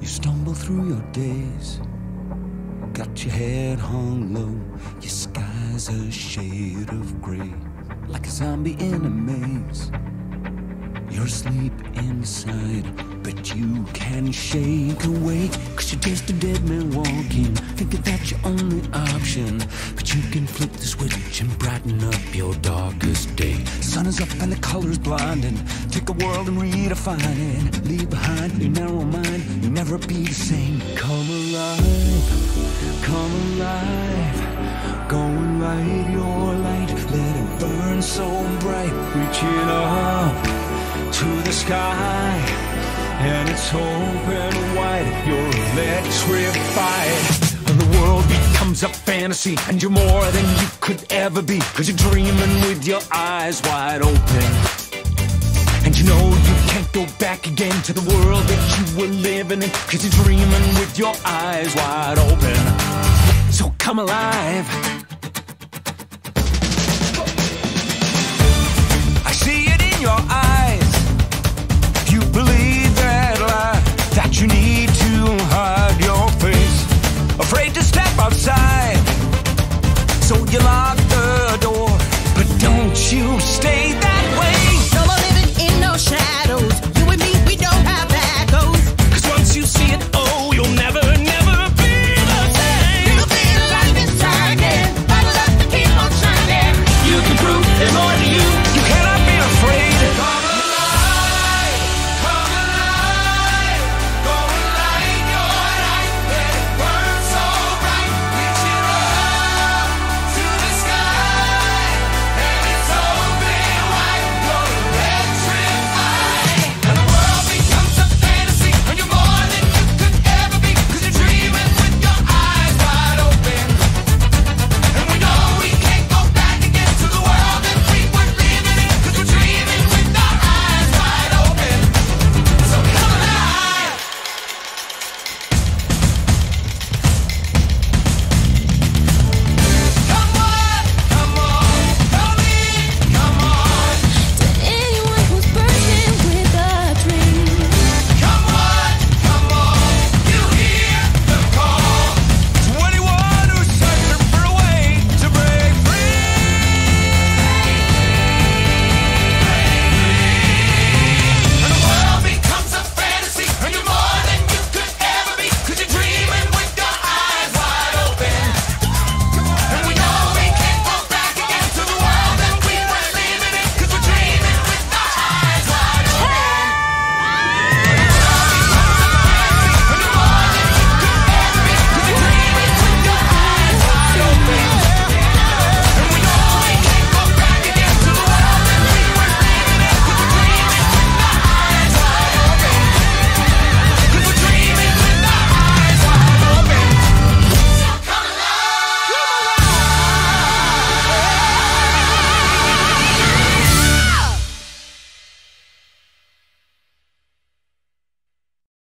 You stumble through your days, got your head hung low, your sky's a shade of gray, like a zombie in a maze. You're asleep inside, but you can shake awake. Cause you're just a dead man walking, thinking that's your only option. But you can flip the switch and brighten up your darkest. Sun is up and the colors blinding. Take a world and redefine it. Leave behind your narrow mind, you'll never be the same. Come alive, come alive. Go and light your light, let it burn so bright. Reaching up to the sky and it's open wide. You're electrified. And the world becomes a fantasy, and you're more than you could ever be. Cause you're dreaming with your eyes wide open. And you know you can't go back again to the world that you were living in. Cause you're dreaming with your eyes wide open. So come alive. Told you lie